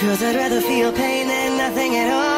Cause I'd rather feel pain than nothing at all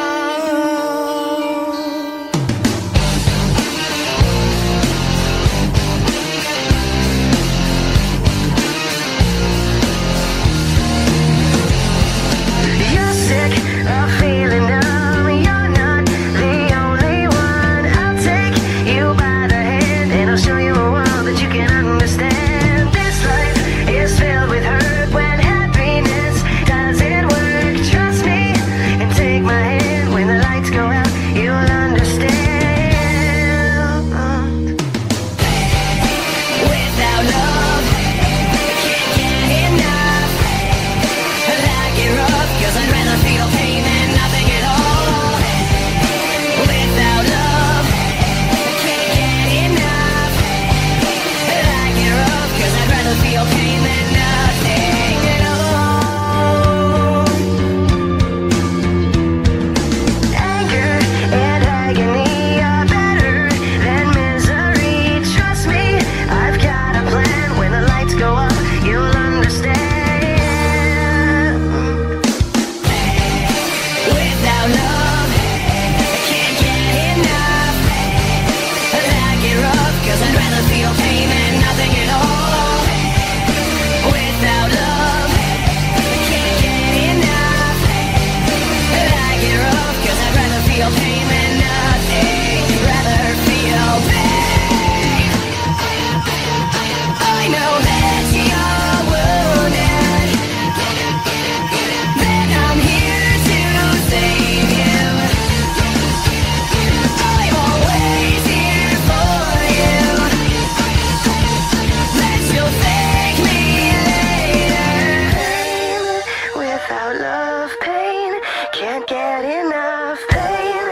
love pain. Can't get enough pain.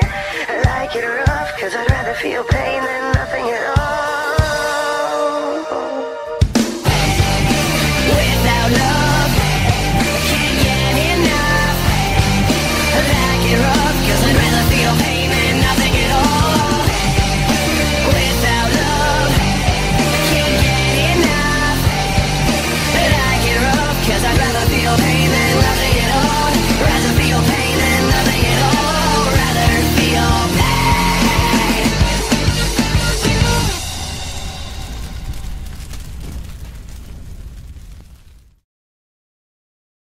I like it rough cause I'd rather feel pain.